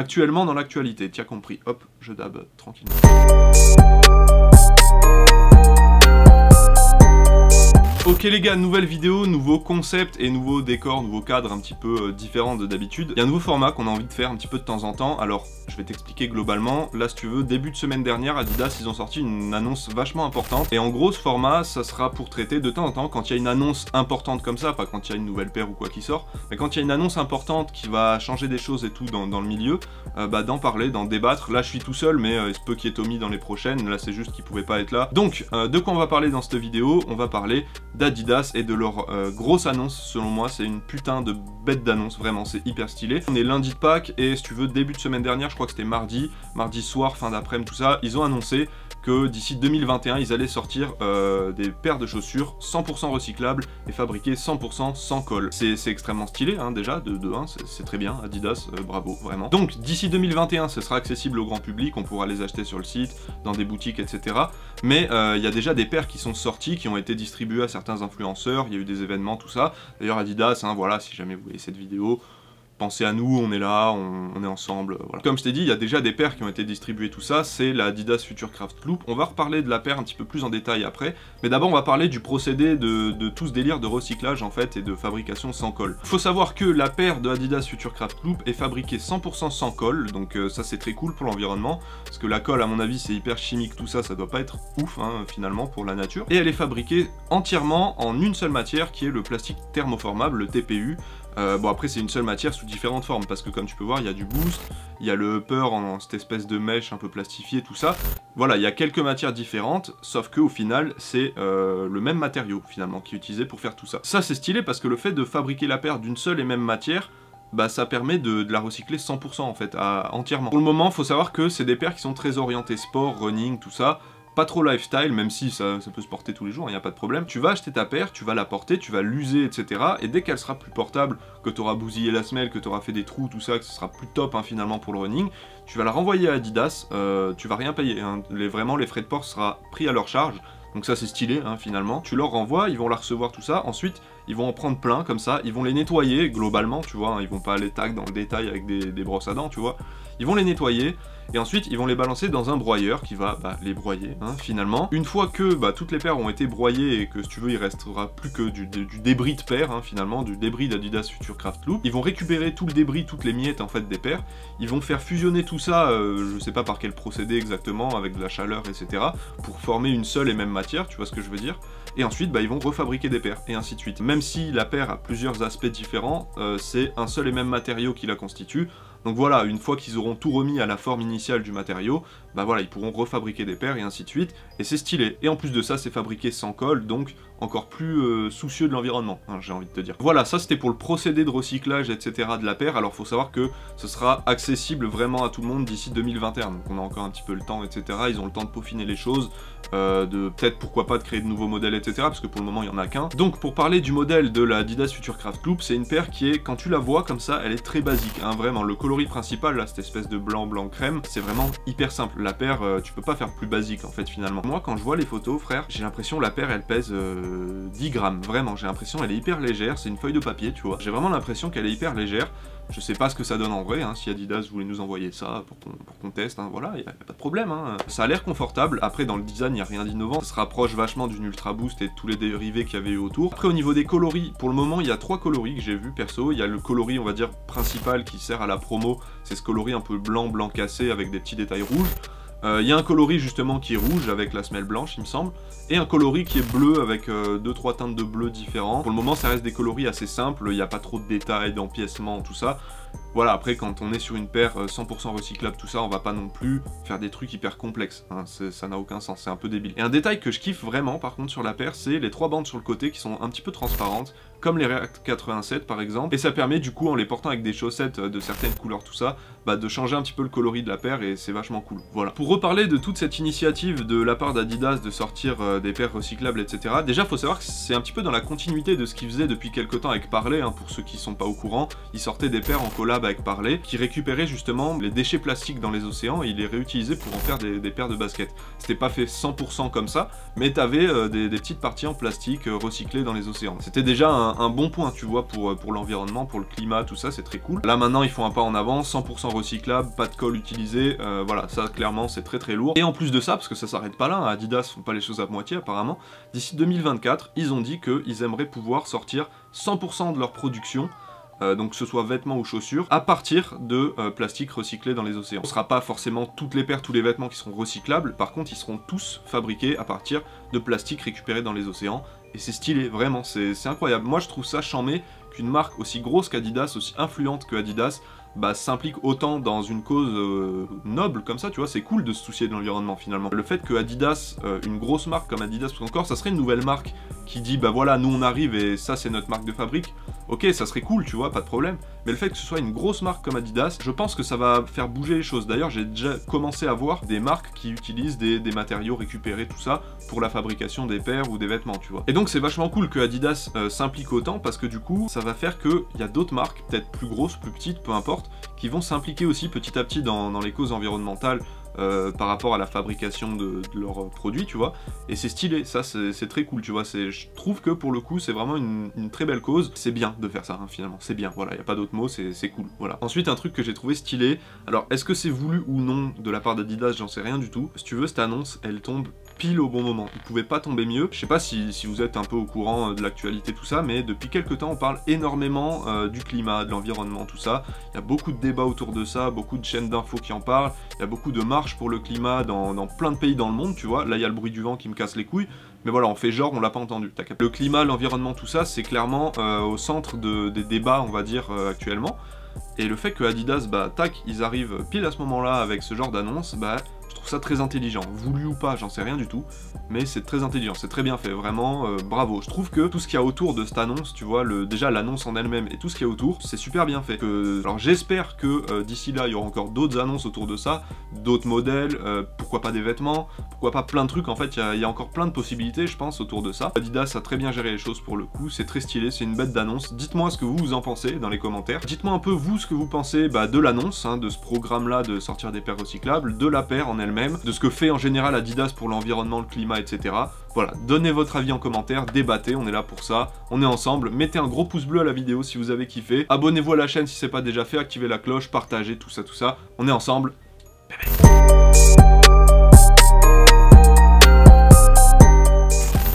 actuellement dans l'actualité, tu as compris. Hop, je dab tranquillement. Ok les gars, nouvelle vidéo, nouveau concept et nouveau décor, nouveau cadre un petit peu euh, différent de d'habitude. Il y a un nouveau format qu'on a envie de faire un petit peu de temps en temps. Alors, je vais t'expliquer globalement. Là, si tu veux, début de semaine dernière, Adidas, ils ont sorti une annonce vachement importante. Et en gros, ce format, ça sera pour traiter de temps en temps quand il y a une annonce importante comme ça, pas quand il y a une nouvelle paire ou quoi qui sort, mais quand il y a une annonce importante qui va changer des choses et tout dans, le milieu, euh, bah d'en parler, d'en débattre. Là, je suis tout seul, mais euh, il se peut qu'il y ait Tommy dans les prochaines. Là, c'est juste qu'il pouvait pas être là. Donc, de quoi on va parler dans cette vidéo? On va parler d'Adidas et de leur euh, grosse annonce, selon moi, c'est une putain de bête d'annonce, vraiment, c'est hyper stylé. On est lundi de Pâques, et si tu veux, début de semaine dernière, je crois que c'était mardi, mardi soir, fin d'après-midi, tout ça, ils ont annoncé que d'ici 2021, ils allaient sortir euh, des paires de chaussures 100% recyclables et fabriquées 100% sans colle. C'est extrêmement stylé, hein, déjà, de, de 1, c'est très bien, Adidas, euh, bravo, vraiment. Donc, d'ici 2021, ce sera accessible au grand public, on pourra les acheter sur le site, dans des boutiques, etc. Mais il y a déjà des paires qui sont sorties, qui ont été distribuées à certains influenceurs, il y a eu des événements, tout ça. D'ailleurs, Adidas, hein, voilà, si jamais vous voyez cette vidéo, pensez à nous, on est là, on, est ensemble, voilà. Comme je t'ai dit, il y a déjà des paires qui ont été distribuées, tout ça, c'est la Adidas Futurecraft Loop. On va reparler de la paire un petit peu plus en détail après, mais d'abord on va parler du procédé de, tout ce délire de recyclage en fait et de fabrication sans colle. Faut savoir que la paire de Adidas Futurecraft Loop est fabriquée 100% sans colle, donc euh, ça c'est très cool pour l'environnement, parce que la colle à mon avis c'est hyper chimique, tout ça, ça doit pas être ouf hein, finalement pour la nature. Et elle est fabriquée entièrement en une seule matière qui est le plastique thermoformable, le TPU, euh, bon après c'est une seule matière sous différentes formes parce que comme tu peux voir il y a du boost, il y a le upper en, cette espèce de mèche un peu plastifiée, tout ça. Voilà, il y a quelques matières différentes, sauf que au final c'est euh, le même matériau finalement qui est utilisé pour faire tout ça. Ça c'est stylé parce que le fait de fabriquer la paire d'une seule et même matière, bah ça permet de, la recycler 100% en fait, entièrement. Pour le moment, faut savoir que c'est des paires qui sont très orientées sport, running, tout ça, pas trop lifestyle, même si ça, peut se porter tous les jours, il n'y a pas de problème. Tu vas acheter ta paire, tu vas la porter, tu vas l'user, etc. Et dès qu'elle sera plus portable, que tu auras bousillé la semelle, que tu auras fait des trous, tout ça, que ce sera plus top hein, finalement pour le running, tu vas la renvoyer à Adidas, euh, tu vas rien payer. Hein. Les, vraiment, les frais de port sera pris à leur charge. Donc ça c'est stylé hein, finalement. Tu leur renvoies, ils vont la recevoir tout ça. Ensuite, ils vont en prendre plein comme ça. Ils vont les nettoyer globalement, tu vois. ils vont pas aller tag dans le détail avec des, brosses à dents, tu vois. Ils vont les nettoyer. Et ensuite, ils vont les balancer dans un broyeur qui va bah, les broyer, hein, finalement. Une fois que bah, toutes les paires ont été broyées et que, si tu veux, il restera plus que du, débris de paires, hein, finalement, du débris d'Adidas Futurecraft Loop, ils vont récupérer tout le débris, toutes les miettes, en fait, des paires. Ils vont faire fusionner tout ça, euh, je sais pas par quel procédé exactement, avec de la chaleur, etc., pour former une seule et même matière, tu vois ce que je veux dire et ensuite bah, ils vont refabriquer des paires, et ainsi de suite. Si la paire a plusieurs aspects différents, euh, c'est un seul et même matériau qui la constitue, donc voilà, une fois qu'ils auront tout remis à la forme initiale du matériau, bah voilà, ils pourront refabriquer des paires et ainsi de suite, et c'est stylé. Et en plus de ça, c'est fabriqué sans colle, donc encore plus euh, soucieux de l'environnement, hein, j'ai envie de te dire. Voilà, ça c'était pour le procédé de recyclage, etc. de la paire, alors faut savoir que ce sera accessible vraiment à tout le monde d'ici 2021, donc on a encore un petit peu le temps, etc. Ils ont le temps de peaufiner les choses, euh, de peut-être pourquoi pas de créer de nouveaux modèles, etc. Parce que pour le moment, il n'y en a qu'un. Donc pour parler du modèle de la Adidas Futurecraft Loop, c'est une paire qui est, quand tu la vois comme ça, elle est très basique, hein, vraiment. Le coloris principal, là, cette espèce de blanc, blanc, crème, c'est vraiment hyper simple. La paire, euh, tu peux pas faire plus basique, en fait, finalement. Moi, quand je vois les photos, frère, j'ai l'impression la paire, elle pèse 10 grammes, vraiment. J'ai l'impression elle est hyper légère, c'est une feuille de papier, tu vois. J'ai vraiment l'impression qu'elle est hyper légère. Je sais pas ce que ça donne en vrai, hein, si Adidas voulait nous envoyer ça pour qu'on teste, hein, voilà, il a, pas de problème. Hein. Ça a l'air confortable, après dans le design il n'y a rien d'innovant, ça se rapproche vachement d'une Ultra Boost et de tous les dérivés qu'il y avait eu autour. Après au niveau des coloris, pour le moment il y a trois coloris que j'ai vu perso, il y a le coloris on va dire principal qui sert à la promo, c'est ce coloris un peu blanc, blanc cassé avec des petits détails rouges. Il euh, y a un coloris justement qui est rouge avec la semelle blanche, il me semble, et un coloris qui est bleu avec 2-3 euh, teintes de bleu différents. Pour le moment, ça reste des coloris assez simples, il n'y a pas trop de détails, d'empiècement, tout ça. Voilà, après, quand on est sur une paire 100% euh, recyclable, tout ça, on va pas non plus faire des trucs hyper complexes. Hein, ça n'a aucun sens, c'est un peu débile. Et un détail que je kiffe vraiment, par contre, sur la paire, c'est les trois bandes sur le côté qui sont un petit peu transparentes, comme les React 87 par exemple, et ça permet du coup en les portant avec des chaussettes de certaines couleurs tout ça, bah, de changer un petit peu le coloris de la paire et c'est vachement cool. Voilà. Pour reparler de toute cette initiative de la part d'Adidas de sortir euh, des paires recyclables etc, déjà faut savoir que c'est un petit peu dans la continuité de ce qu'ils faisaient depuis quelques temps avec Parley, hein, pour ceux qui sont pas au courant, ils sortaient des paires en collab avec Parley, qui récupéraient justement les déchets plastiques dans les océans et ils les réutilisaient pour en faire des, paires de baskets. C'était pas fait 100% comme ça, mais t'avais euh, des, des petites parties en plastique euh, recyclées dans les océans. C'était déjà un un, bon point, tu vois, pour, pour l'environnement, pour le climat, tout ça, c'est très cool. Là maintenant, ils font un pas en avant, 100% recyclable, pas de colle utilisé, euh, voilà, ça clairement c'est très très lourd. Et en plus de ça, parce que ça s'arrête pas là, hein, Adidas font pas les choses à moitié apparemment, d'ici 2024, ils ont dit qu'ils aimeraient pouvoir sortir 100% de leur production euh, donc que ce soit vêtements ou chaussures, à partir de euh, plastique recyclé dans les océans. Ce sera pas forcément toutes les paires, tous les vêtements qui seront recyclables, par contre ils seront tous fabriqués à partir de plastique récupéré dans les océans, et c'est stylé, vraiment, c'est incroyable. Moi je trouve ça charmé qu'une marque aussi grosse qu'Adidas, aussi influente que Adidas, bah, s'implique autant dans une cause euh, noble comme ça, tu vois, c'est cool de se soucier de l'environnement finalement. Le fait que Adidas, euh, une grosse marque comme Adidas, encore, ça serait une nouvelle marque qui dit, bah voilà, nous on arrive et ça c'est notre marque de fabrique, ok, ça serait cool, tu vois, pas de problème. Mais le fait que ce soit une grosse marque comme Adidas, je pense que ça va faire bouger les choses. D'ailleurs, j'ai déjà commencé à voir des marques qui utilisent des, matériaux récupérés, tout ça, pour la fabrication des paires ou des vêtements, tu vois. Et donc c'est vachement cool que Adidas euh, s'implique autant parce que du coup, ça va faire qu'il y a d'autres marques, peut-être plus grosses, plus petites, peu importe, qui vont s'impliquer aussi petit à petit dans, les causes environnementales euh, par rapport à la fabrication de, leurs produits, tu vois. Et c'est stylé, ça c'est très cool, tu vois. Je trouve que pour le coup, c'est vraiment une, très belle cause. C'est bien de faire ça, hein, finalement. C'est bien, voilà, il n'y a pas d'autre mot, c'est cool, voilà. Ensuite, un truc que j'ai trouvé stylé. Alors, est-ce que c'est voulu ou non de la part d'Adidas? J'en sais rien du tout. Si tu veux, cette annonce, elle tombe pile au bon moment. Il pouvait pas tomber mieux. Je sais pas si, vous êtes un peu au courant euh, de l'actualité, tout ça, mais depuis quelques temps, on parle énormément euh, du climat, de l'environnement, tout ça. Il y a beaucoup de débats autour de ça, beaucoup de chaînes d'infos qui en parlent. Il y a beaucoup de marches pour le climat dans, plein de pays dans le monde, tu vois. Là, il y a le bruit du vent qui me casse les couilles. Mais voilà, on fait genre, on l'a pas entendu. Le climat, l'environnement, tout ça, c'est clairement euh, au centre des débats, on va dire, actuellement. Et le fait que Adidas, bah, tac, ils arrivent pile à ce moment-là avec ce genre d'annonce, bah, ça très intelligent. Voulu ou pas, j'en sais rien du tout, mais c'est très intelligent, c'est très bien fait, vraiment, euh, bravo. Je trouve que tout ce qu'il y a autour de cette annonce, tu vois, déjà l'annonce en elle-même et tout ce qu'il y a autour, c'est super bien fait. alors j'espère que euh, d'ici là, il y aura encore d'autres annonces autour de ça, d'autres modèles, euh, pourquoi pas des vêtements, pourquoi pas plein de trucs, en fait, il y, a encore plein de possibilités, je pense, autour de ça. Adidas a très bien géré les choses pour le coup, c'est très stylé, c'est une bête d'annonce. Dites-moi ce que vous, en pensez dans les commentaires. Dites-moi un peu, vous, ce que vous pensez bah, de l'annonce, hein, de ce programme-là de sortir des paires recyclables, de la paire en elle-même, de ce que fait en général Adidas pour l'environnement, le climat, etc. Voilà, donnez votre avis en commentaire, débattez, on est là pour ça, on est ensemble. Mettez un gros pouce bleu à la vidéo si vous avez kiffé. Abonnez-vous à la chaîne si c'est pas déjà fait, activez la cloche, partagez, tout ça, tout ça. On est ensemble,